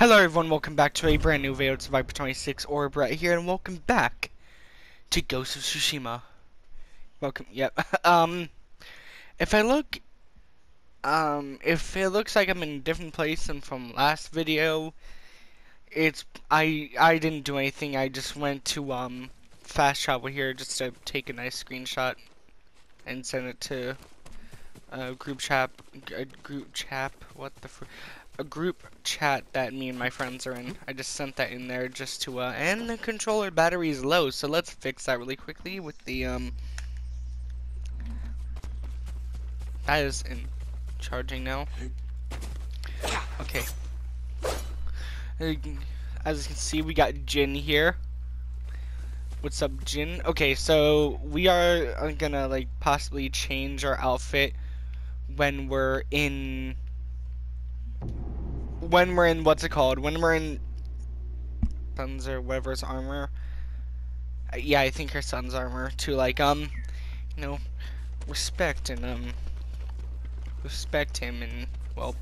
Hello everyone, welcome back to a brand new video. It's Viper 26 or Brett here, and welcome back to Ghost of Tsushima. Welcome, yep. um, if I look, um, if it looks like I'm in a different place than from last video, it's, I, I didn't do anything. I just went to, um, fast travel here just to take a nice screenshot and send it to a group chat, a group chat, what the fr a group chat that me and my friends are in. I just sent that in there just to, uh, and the controller battery is low, so let's fix that really quickly with the, um, that is in charging now. Okay. As you can see, we got Jin here. What's up, Jin? Okay, so we are gonna, like, possibly change our outfit when we're in when we're in what's it called? When we're in Sun's or whatever's armor. Uh, yeah, I think her son's armor to like um, you know, respect and um, respect him and well,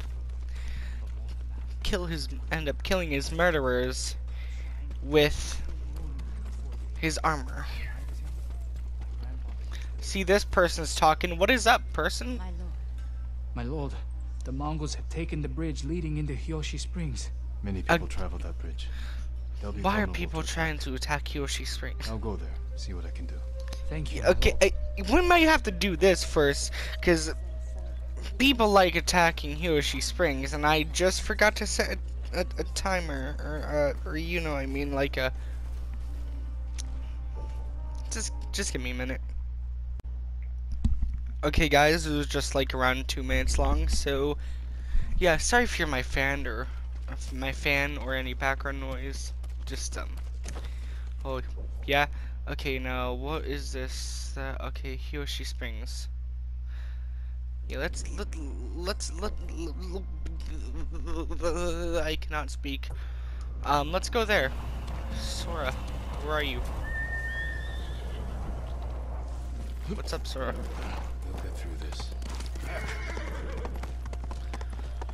kill his end up killing his murderers with his armor. See, this person's talking. What is up, person? My lord. My lord, the Mongols have taken the bridge leading into Hiyoshi Springs. Many people uh, travel that bridge. Why are people to trying to attack Hiyoshi Springs? I'll go there, see what I can do. Thank you. Okay, I, we might have to do this first, because people like attacking Hiyoshi Springs, and I just forgot to set a, a, a timer, or, uh, or you know, I mean, like a. Just, just give me a minute. Okay guys, it was just like around two minutes long, so yeah, sorry if you're my fan or my fan or any background noise. Just um oh yeah. Okay now what is this? Uh, okay, Hiyoshi Springs. Yeah, let's let let's let, let I cannot speak. Um let's go there. Sora, where are you? What's up, Sora? Get through this.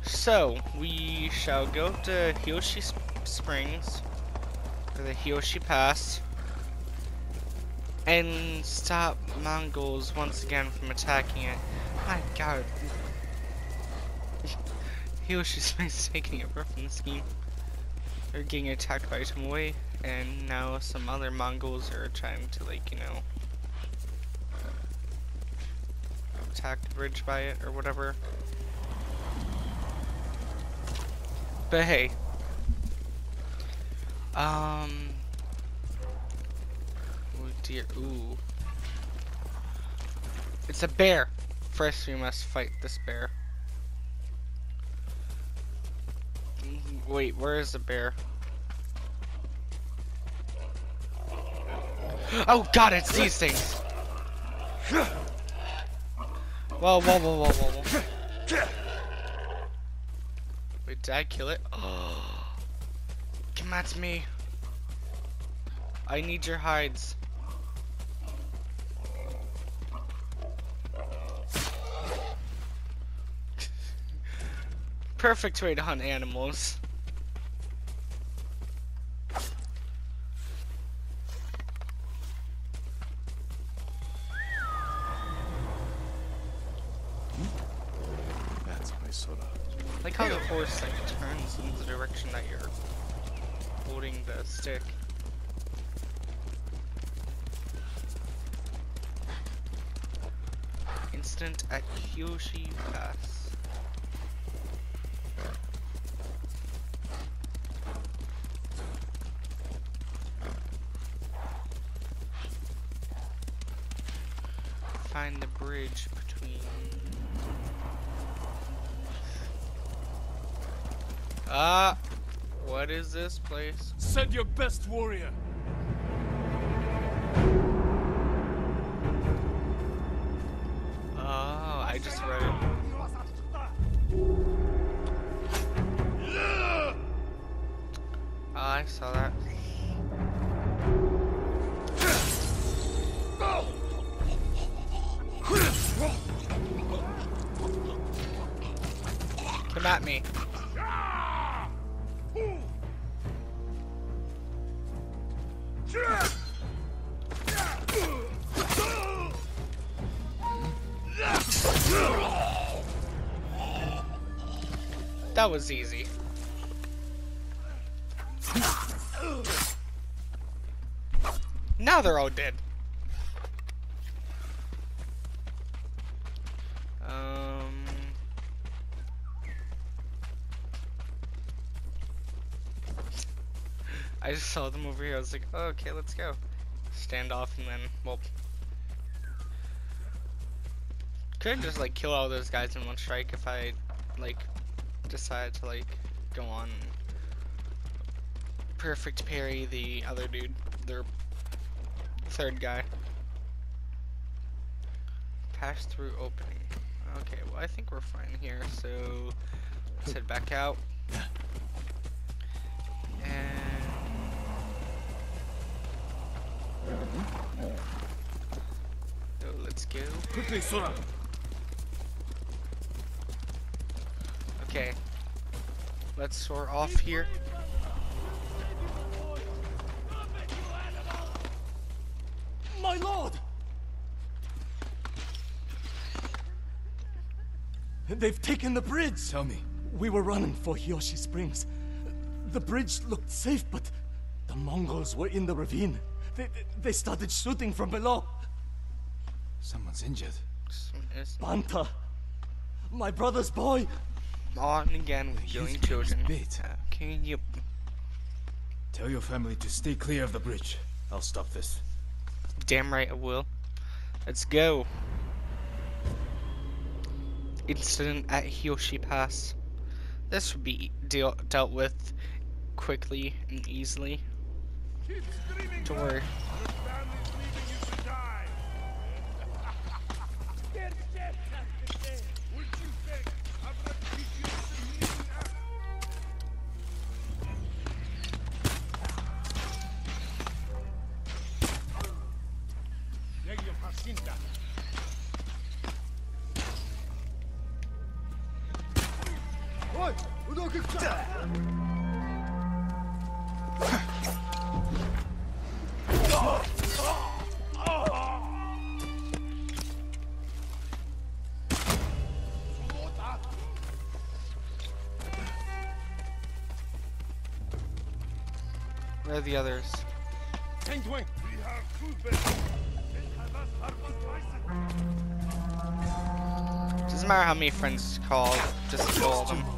So, we shall go to Hiyoshi Springs, or the Hiyoshi Pass, and stop Mongols once again from attacking it. My god. Hiyoshi Springs taking over from the scheme. They're getting attacked by Tomoe, and now some other Mongols are trying to, like, you know, attack the bridge by it or whatever. But hey. Um. Oh dear. Ooh. It's a bear. First, we must fight this bear. Wait, where is the bear? Oh god, it's these things! Whoa, whoa, whoa, whoa, whoa, whoa. Wait, did I kill it? Oh. Come at me. I need your hides. Perfect way to hunt animals. The direction that you're holding the stick. Instant at Hiyoshi Pass. Find the bridge between Ah, uh, what is this place? Send your best warrior. Oh, I just read it. Oh, I saw that. Come at me. That was easy. Now they're all dead. Just saw them over here. I was like, oh, okay, let's go. Stand off and then, well. Could just like kill all those guys in one strike if I like decide to like go on perfect parry the other dude, their third guy. Pass through opening. Okay, well I think we're fine here, so let's head back out. So let's go. Quickly, Sora! Okay. Let's soar off here. My lord! They've taken the bridge! Tell me, We were running for Hiyoshi Springs. The bridge looked safe, but the Mongols were in the ravine. They, they started shooting from below. someone's injured. It's Banta, my brother's boy. on again with youth killing children. bait. Okay, yep. Tell your family to stay clear of the bridge. I'll stop this. Damn right I will. Let's go. Incident at Hiyoshi Pass. This would be deal dealt with quickly and easily. Don't worry. Where are the others? Doesn't matter how many friends call, just call them.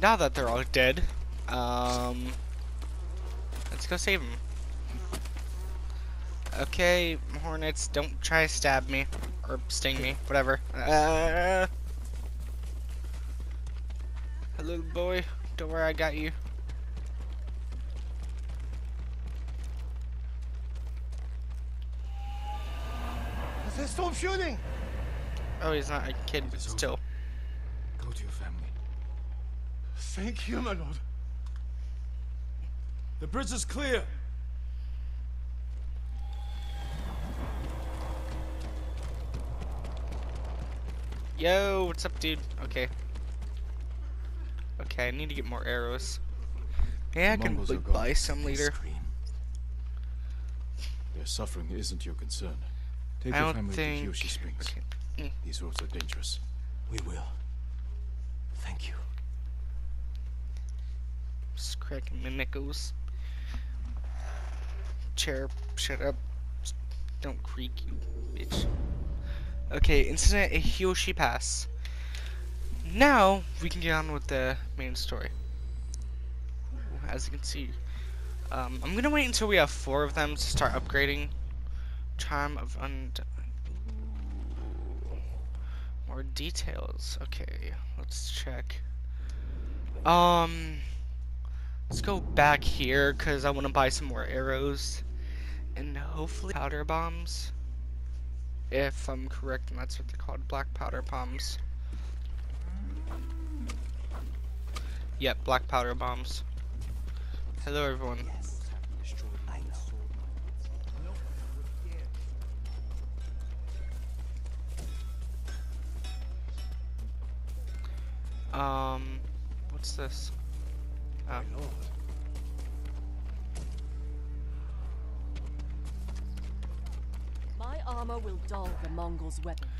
Now that they're all dead, um, let's go save them. Okay, Hornets, don't try to stab me or sting me, whatever. Uh, little boy, don't worry, I got you. They stop shooting! Oh, he's not a kid, but still. Go to your family. Thank you, my lord. The bridge is clear. Yo, what's up, dude? Okay. Okay, I need to get more arrows. Yeah, I can like, buy some later. Their suffering isn't your concern. Take I your don't family think. to Hiyoshi Springs. Okay. Mm. These roads are dangerous. We will. Thank you. Cracking my nickels. Chair, shut up. Don't creak, you bitch. Okay, incident at Hiyoshi Pass. Now, we can get on with the main story. As you can see. Um, I'm gonna wait until we have four of them to start upgrading. Charm of und... More details. Okay, let's check. Um... Let's go back here because I want to buy some more arrows and hopefully powder bombs. If I'm correct, and that's what they're called, black powder bombs. Yep, black powder bombs. Hello, everyone. Um, what's this? Oh. My armor will dull the Mongols' weapons.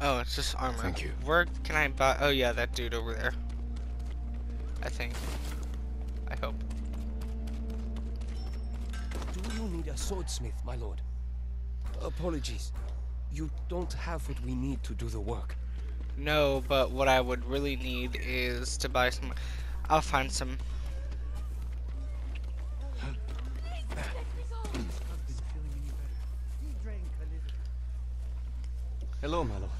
Oh, it's just armor. Thank you. Where can I buy? Oh yeah, that dude over there. I think. I hope. Do you need a swordsmith, my lord? Apologies. You don't have what we need to do the work. No, but what I would really need is to buy some. I'll find some. Hello, my lord.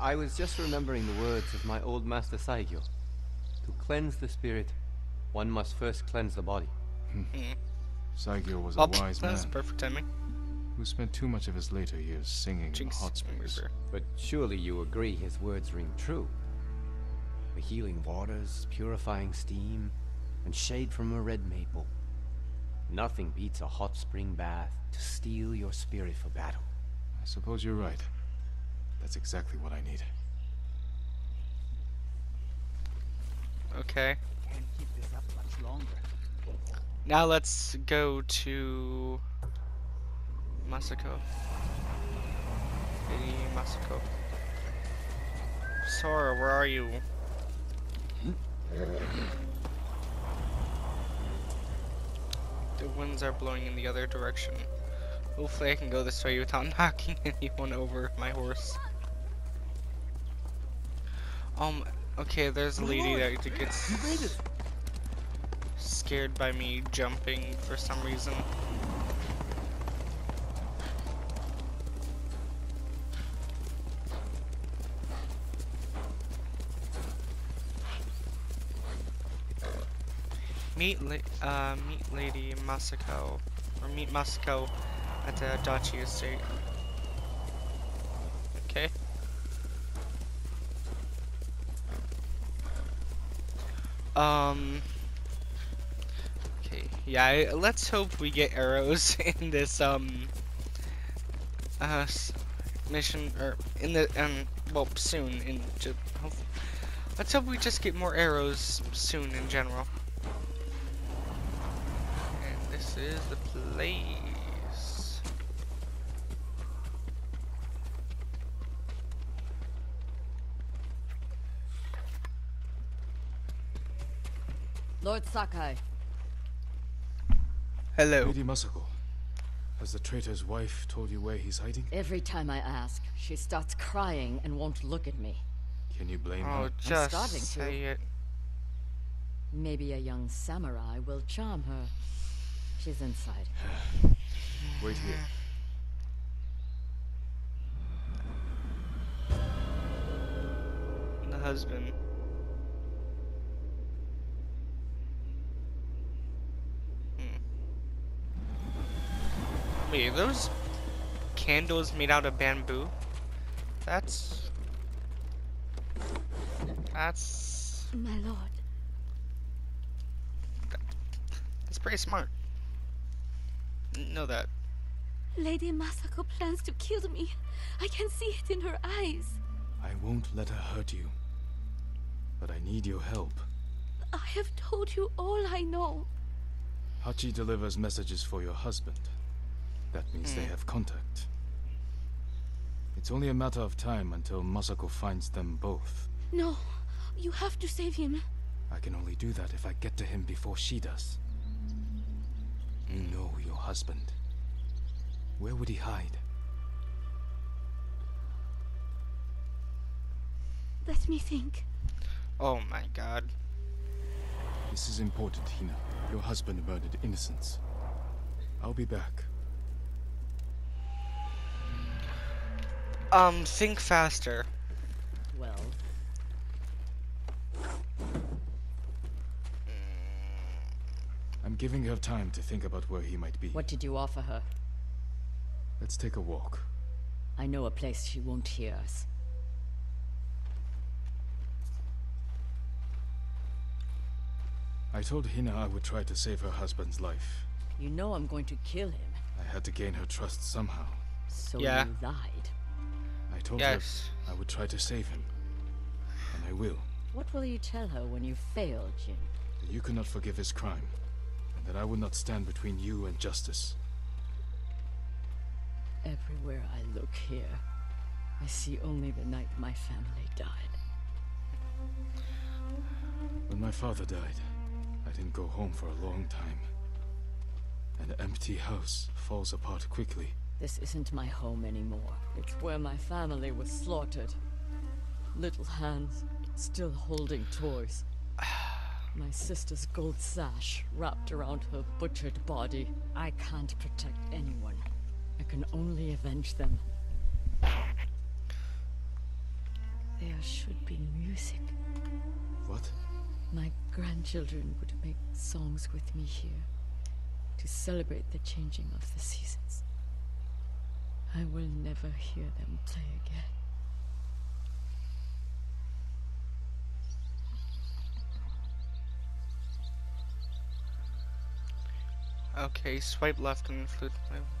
I was just remembering the words of my old master Saigyo. To cleanse the spirit, one must first cleanse the body. Hmm. Saigyo was a wise that's man perfect timing. who spent too much of his later years singing in the hot springs. But surely you agree his words ring true. The healing waters, purifying steam, and shade from a red maple. Nothing beats a hot spring bath to steel your spirit for battle. I suppose you're right. That's exactly what I need. Okay. Can't keep this up much longer. Now let's go to Masako. Lady Masako. Sora, where are you? The winds are blowing in the other direction. Hopefully I can go this way without knocking anyone over my horse. Um, okay, there's a lady that gets You made it! scared by me jumping for some reason. Meet, uh, meet Lady Masako, or meet Masako at the Adachi estate. Okay. Um. Okay, yeah, let's hope we get arrows in this, um, uh, mission, or in the, um, well, soon, in, let's hope we just get more arrows soon in general. And this is the place. Lord Sakai, Hello. Lady Masako, has the traitor's wife told you where he's hiding? every time I ask, she starts crying and won't look at me. Can you blame Oh, her? just starting to. say it. Maybe a young samurai will charm her. She's inside. Wait here. The husband. Hmm. Wait, are those candles made out of bamboo? That's... That's... My lord, That's pretty smart. Didn't know that. Lady Masako plans to kill me. I can see it in her eyes. I won't let her hurt you. But I need your help. I have told you all I know. Hachi delivers messages for your husband. That means they Hmm. have contact. It's only a matter of time until Masako finds them both. No, you have to save him. I can only do that if I get to him before she does. You know your husband. Where would he hide? Let me think. Oh my god. This is important, Hina. Your husband murdered innocents. I'll be back. Um, think faster. Well, I'm giving her time to think about where he might be. what did you offer her? Let's take a walk. I know a place she won't hear us. I told Hina I would try to save her husband's life. You know I'm going to kill him, I had to gain her trust somehow. so Yeah. you lied. I told Yes. her I would try to save him. And I will. What will you tell her when you fail, Jin? That you cannot forgive his crime. And that I will not stand between you and justice. Everywhere I look here, I see only the night my family died. When my father died, I didn't go home for a long time. An empty house falls apart quickly. This isn't my home anymore. It's where my family was slaughtered. Little hands, still holding toys. My sister's gold sash wrapped around her butchered body. I can't protect anyone. I can only avenge them. There should be music. What? My grandchildren would make songs with me here to celebrate the changing of the seasons. I will never hear them play again. Okay, swipe left and flute. Hmm.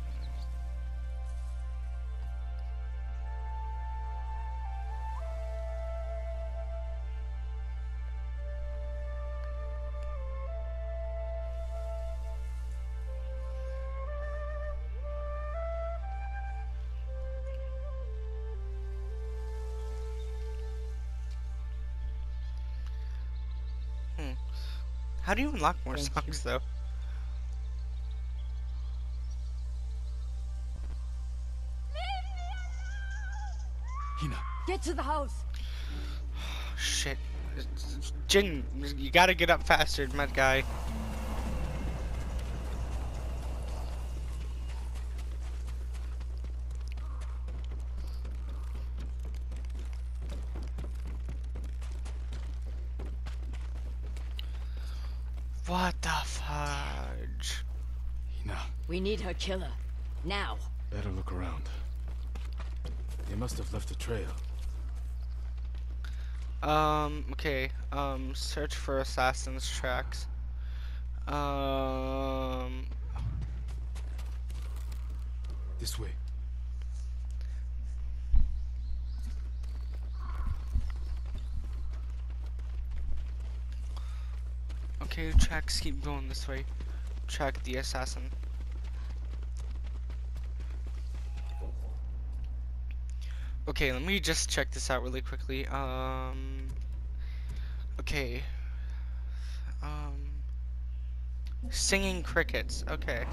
How do you unlock more Thank you. songs though? Hina! Get to the house! Shit. Jin, you gotta get up faster, mad guy. What the fudge? Hina, We need her killer. Now. better look around. They must have left a trail. Um, okay. Um, search for assassin's tracks. Um, This way. Okay, tracks keep going this way. Track the assassin. Okay, let me just check this out really quickly. Um, okay. Um, singing crickets. Okay.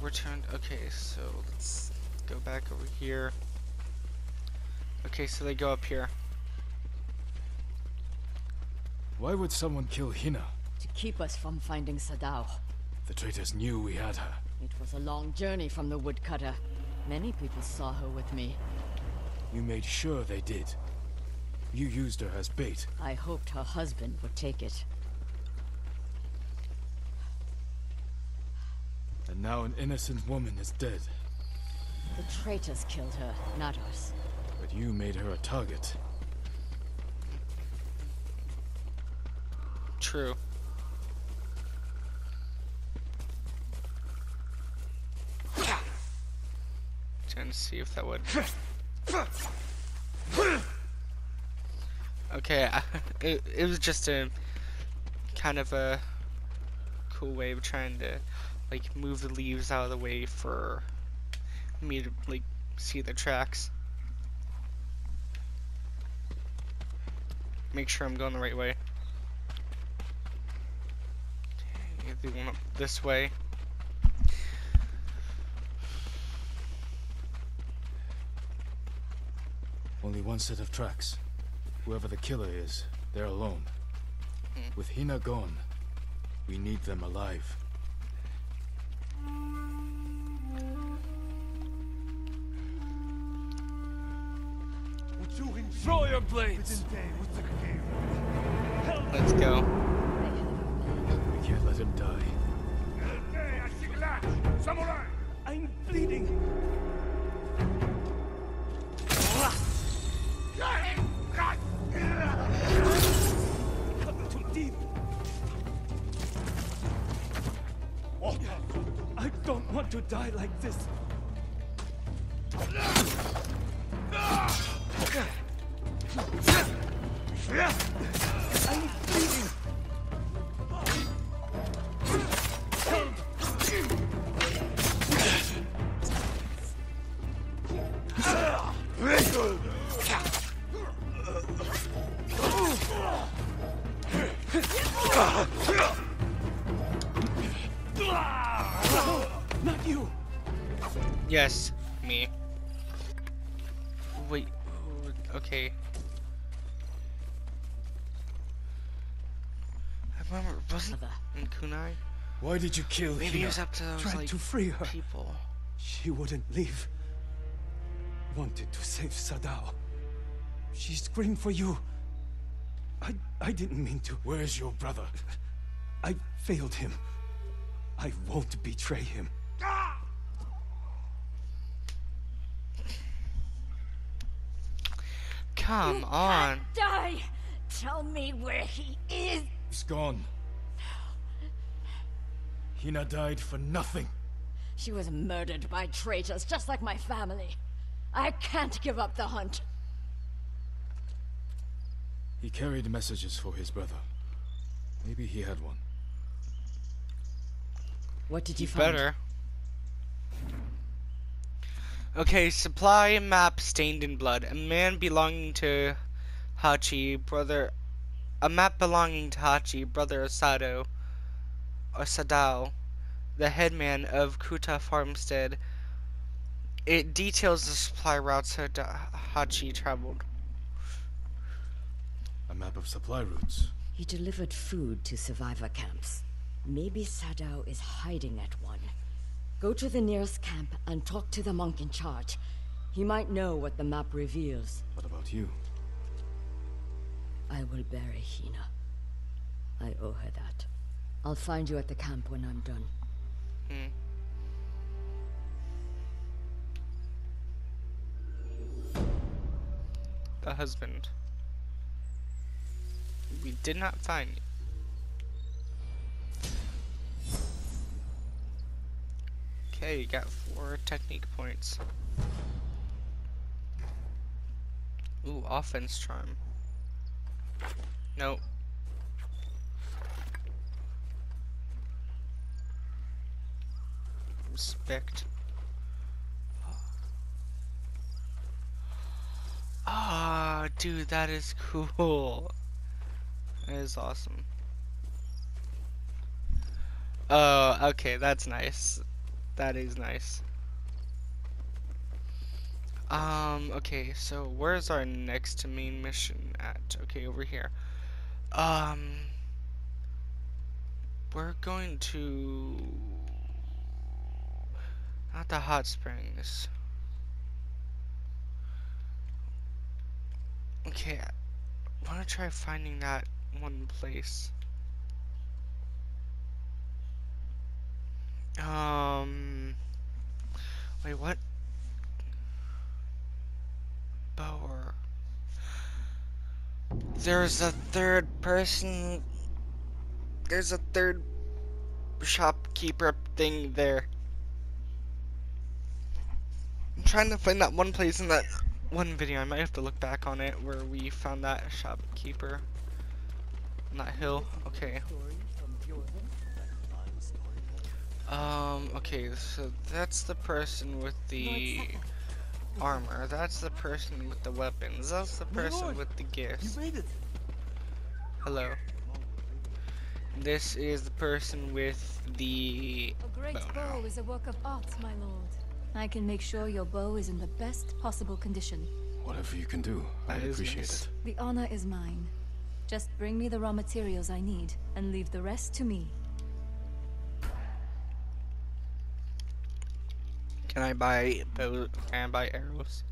Returned. Okay, so let's go back over here. Okay, so they go up here. Why would someone kill Hina? To keep us from finding Sadao. The traitors knew we had her. It was a long journey from the woodcutter. Many people saw her with me. You made sure they did. You used her as bait. I hoped her husband would take it. And now an innocent woman is dead. The traitors killed her, not us. But you made her a target. True. Trying to see if that would. Okay, I, it, it was just a kind of a cool way of trying to like move the leaves out of the way for me to like see the tracks. Make sure I'm going the right way. Okay, the one up this way. Only one set of tracks. Whoever the killer is, they're alone. Hmm. With Hina gone, we need them alive. Destroyer blades! Let's go. We can't let him die. Samurai! I'm bleeding! Too deep. I don't want to die like this. I'm remember, wasn't in Kunai? Why did you kill Maybe he Hina? was up to those Tried like to free her. people. She wouldn't leave. Wanted to save Sadao. She screamed for you. I I didn't mean to. Where's your brother? I failed him. I won't betray him. Come on. Die! Tell me where he is! He's gone. Hina died for nothing. She was murdered by traitors, just like my family. I can't give up the hunt. He carried messages for his brother. Maybe he had one. What did you You find? better. Okay, supply map stained in blood. A man belonging to Hachi, brother. A map belonging to Hachi, brother of Sado, or Sadao, the headman of Kuta Farmstead. It details the supply routes Hada- Hachi traveled. A map of supply routes. He delivered food to survivor camps. Maybe Sadao is hiding at one. Go to the nearest camp and talk to the monk in charge. He might know what the map reveals. What about you? I will bury Hina. I owe her that. I'll find you at the camp when I'm done. Hmm. The husband. We did not find you. Okay, you got four technique points. Ooh, offense charm. Nope. Respect. Ah, dude, that is cool. That is awesome. Oh, okay, that's nice. That is nice. Um, okay, so where's our next main mission at? Okay, over here. Um, we're going to not the hot springs. Okay, I want to try finding that one place. Um, wait, what? Bowyer. There's a third person. There's a third shopkeeper thing there. I'm trying to find that one place in that one video. I might have to look back on it where we found that shopkeeper on that hill. Okay. Um, okay, so that's the person with the armor. That's the person with the weapons. That's the person with the gifts. made it. Hello. This is the person with the A great bow bow is a work of art, my lord. I can make sure your bow is in the best possible condition. Whatever you can do, I'd appreciate nice. it. The honor is mine. Just bring me the raw materials I need and leave the rest to me. Can I buy bow? Can I buy arrows?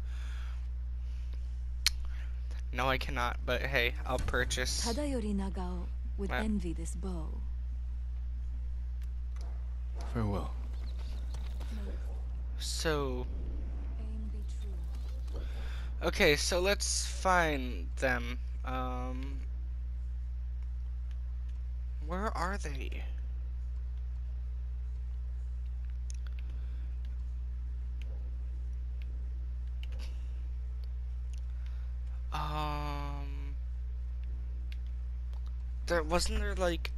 No, I cannot. But hey, I'll purchase. Tadayori Nagao would Wow. envy this bow. Farewell. So Aim be true. okay, so let's find them. Um, where are they? There wasn't there like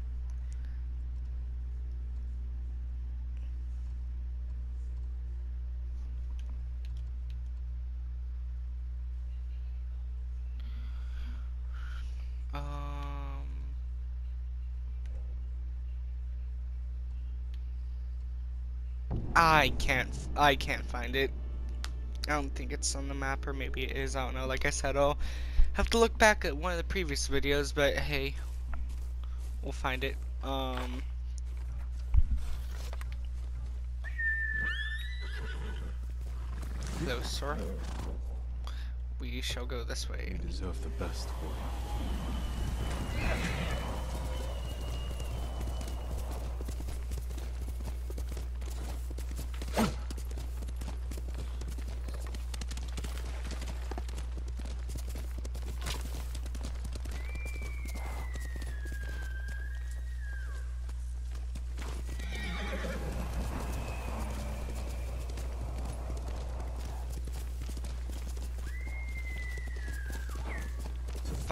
um I can't I can't find it. I don't think it's on the map or maybe it is, I don't know. Like I said, I'll have to look back at one of the previous videos, but hey, we'll find it. Um, closer. We shall go this way. You deserve the best, boy.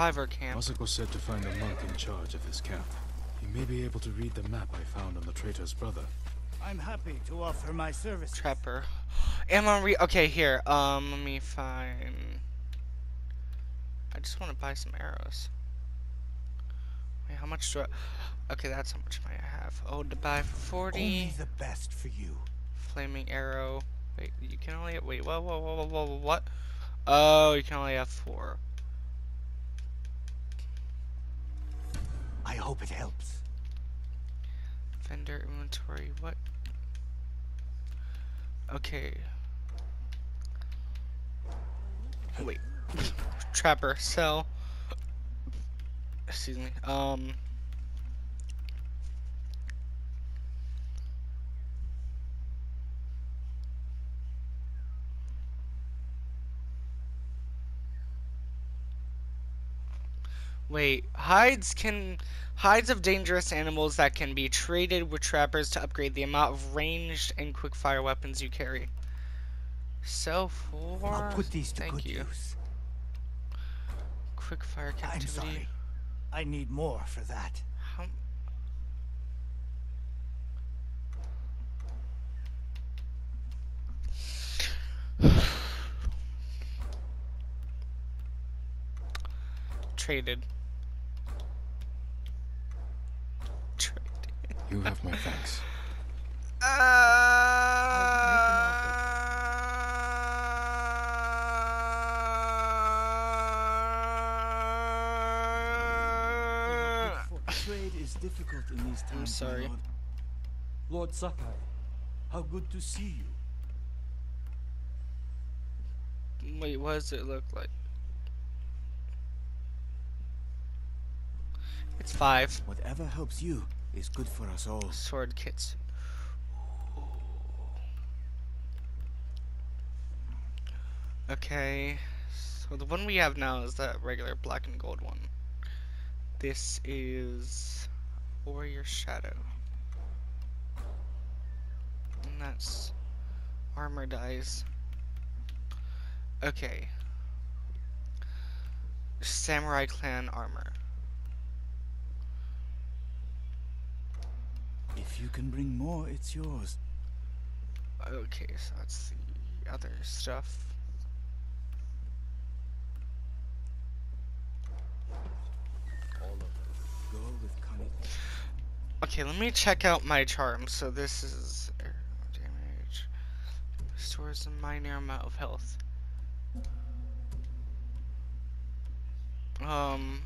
Survivor camp. Masako said to find a monk in charge of this camp. He may be able to read the map I found on the traitor's brother. I'm happy to offer my service. Trapper. Am I re- okay, here. Um, let me find. I just want to buy some arrows. Wait, how much do I. Okay, that's how much money I have. Oh, to buy for 40. Only the best for you. Flaming arrow. Wait, you can only. Wait, whoa, whoa, whoa, whoa, whoa, whoa, what? Oh, you can only have four. I hope it helps. Vendor inventory, what? Okay. Wait. Trapper, sell. Excuse me. Um. Wait, hides can hides of dangerous animals that can be traded with trappers to upgrade the amount of ranged and quickfire weapons you carry. So for I'll put these to thank good you. use. Quickfire I'm captivity. sorry. I need more for that. How. Traded. You have my thanks. Trade is difficult in these times. my sorry. Lord. Lord Sakai, how good to see you. Wait, what does it look like? It's five. Whatever helps you is good for us all. Sword kits. Okay, so the one we have now is that regular black and gold one. This is Warrior Shadow. And that's armor dyes. Okay. Samurai Clan armor. If you can bring more, it's yours. Okay, so that's the other stuff. Go with cunning. Okay, let me check out my charm. So this is arrow damage. Restores a minor amount of health. Um,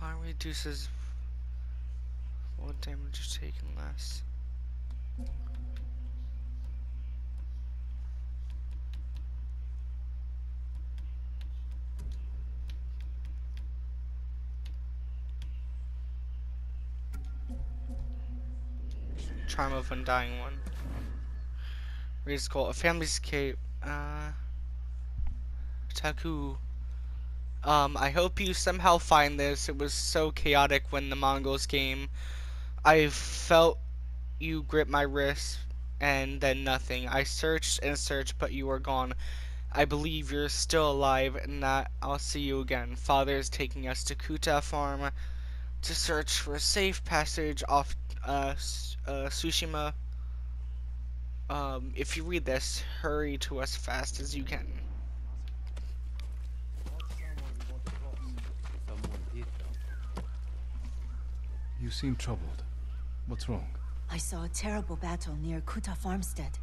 mine reduces what damage is taken less. Charm of Undying One. Reads called A Family's Escape. Uh, Taku. Um, I hope you somehow find this. It was so chaotic when the Mongols came. I felt you grip my wrist and then nothing. I searched and searched, but you were gone. I believe you're still alive and that I'll see you again. Father is taking us to Kuta Farm. to search for a safe passage off uh, uh, Tsushima. Um, if you read this, hurry to us fast as you can. You seem troubled. What's wrong? I saw a terrible battle near Kuta Farmstead.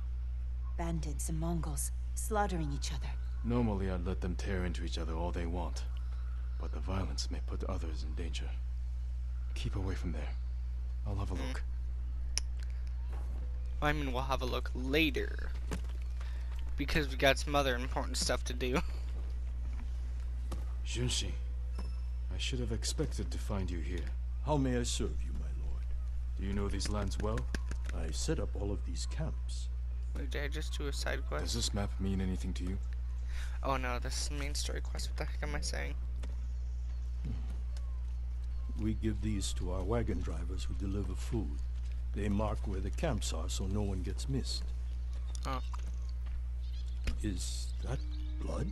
Bandits and Mongols slaughtering each other. Normally I'd let them tear into each other all they want. But the violence may put others in danger. Keep away from there. I'll have a look. Hmm. I mean, we'll have a look later. Because we've got some other important stuff to do. Junshi, I should have expected to find you here. How may I serve you, my lord? Do you know these lands well? I set up all of these camps. Wait, did I just do a side quest? Does this map mean anything to you? Oh no, this is the main story quest. What the heck am I saying? Hmm. We give these to our wagon drivers who deliver food. They mark where the camps are so no one gets missed. Oh. Is that blood?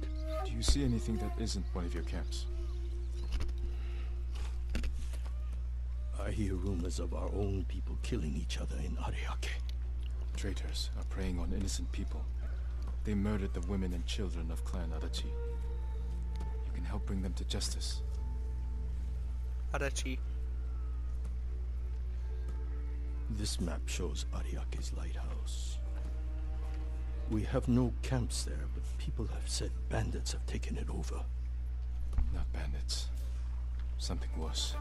Do you see anything that isn't one of your camps? I hear rumors of our own people killing each other in Ariake. Traitors are preying on innocent people. They murdered the women and children of Clan Adachi. You can help bring them to justice. Adachi. This map shows Ariake's lighthouse. We have no camps there, but people have said bandits have taken it over. Not bandits. Something worse.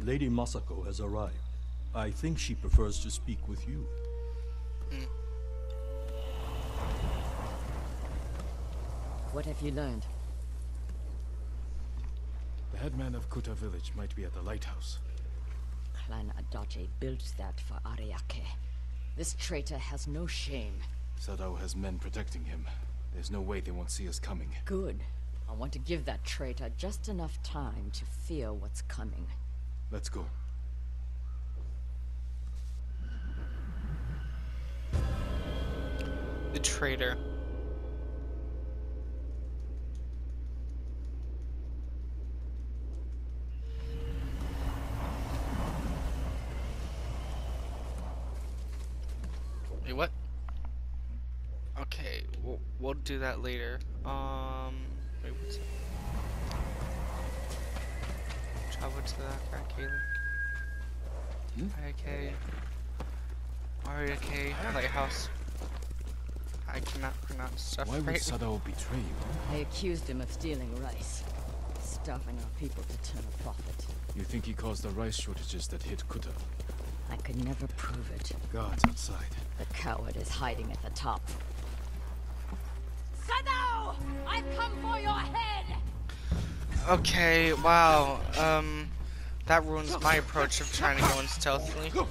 Lady Masako has arrived. I think she prefers to speak with you. Hmm. What have you learned? The headman of Kuta village might be at the lighthouse. Clan Adachi built that for Ariake. This traitor has no shame. Sadao has men protecting him. There's no way they won't see us coming. Good. I want to give that traitor just enough time to fear what's coming. Let's go. The traitor. Wait, what? Okay, we'll, we'll do that later. Um, wait? Travel to the arcade. Okay. Arcade Lighthouse. I cannot pronounce stuff Why would right. Sadao betray you? I accused him of stealing rice, starving our people to turn a profit. You think he caused the rice shortages that hit Kuta? I could never prove it. Guards outside. The coward is hiding at the top. Sadao! I've come for your head! Okay, wow. Um, that ruins my approach of trying to go in stealthily. Go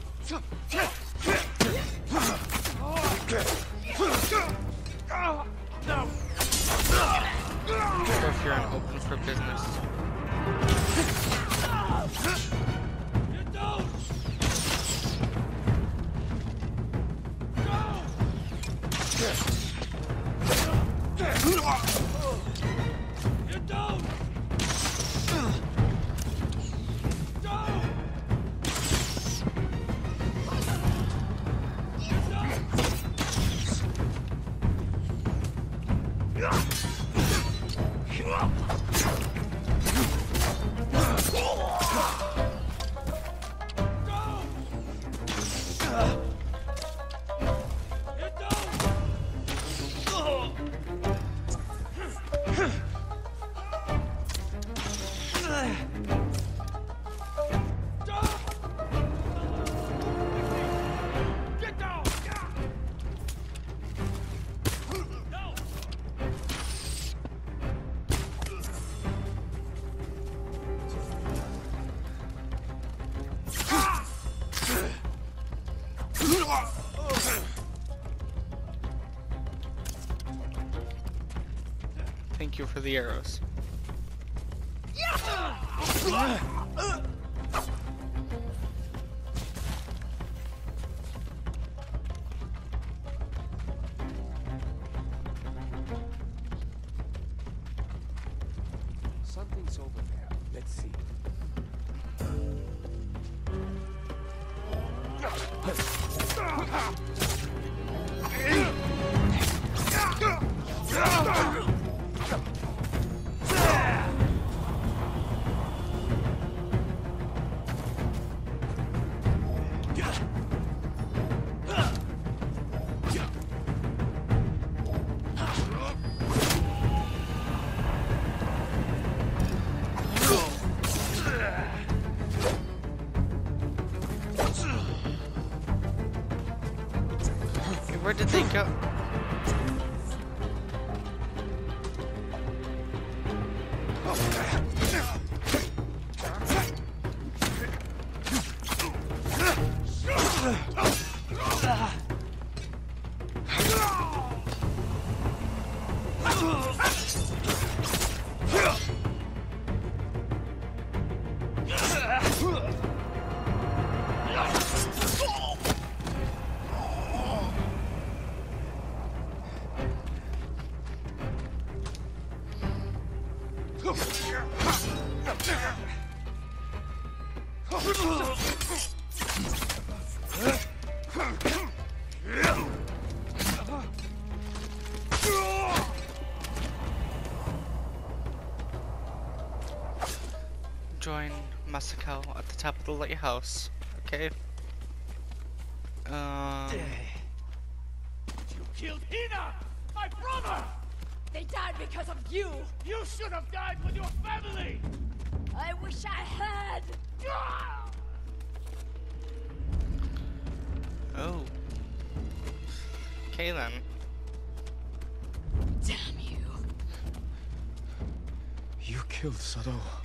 if you're in open for business. Thank you for the arrows. Uh. Where did they go? The top of the lighthouse. Okay. Um. You killed Hina! My brother! They died because of you! You should have died with your family! I wish I had! Oh. Okay then. Damn you. You killed Sadao.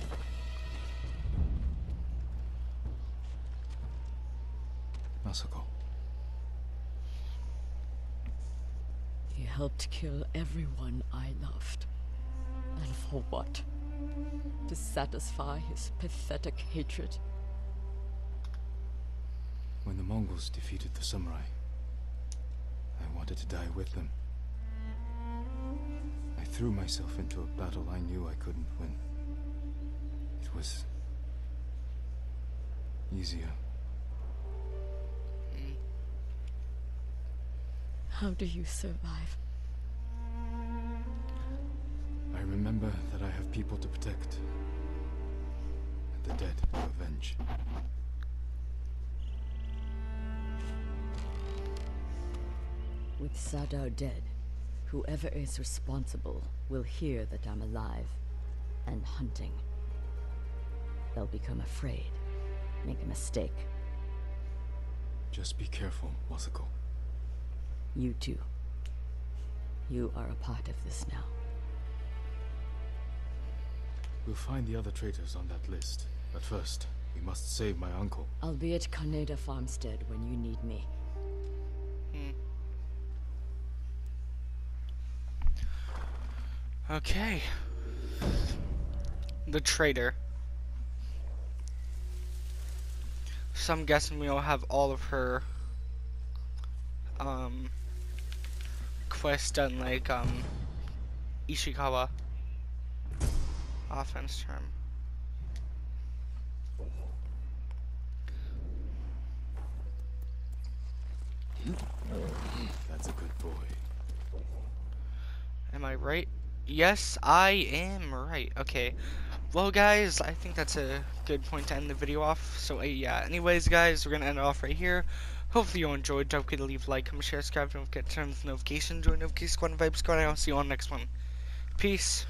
Helped kill everyone I loved. And for what? To satisfy his pathetic hatred? When the Mongols defeated the samurai, I wanted to die with them. I threw myself into a battle I knew I couldn't win. It was easier. Hmm. How do you survive? Remember that I have people to protect. And the dead to avenge. With Sadao dead, whoever is responsible will hear that I'm alive and hunting. They'll become afraid, make a mistake. Just be careful, Masako. You too. You are a part of this now. We'll find the other traitors on that list. But first, we must save my uncle. I'll be at Kaneda Farmstead when you need me. Okay. The traitor. So I'm guessing we'll have all of her um quests done like um Ishikawa. Offense term. That's a good boy. Am I right? Yes, I am right. Okay. Well, guys, I think that's a good point to end the video off. So, uh, yeah. Anyways, guys, we're going to end it off right here. Hopefully you enjoyed. Don't forget to leave a like, comment, share, subscribe, don't forget to turn on the notifications, join Notification Squad and Vibe Squad, and I'll see you on the next one. Peace.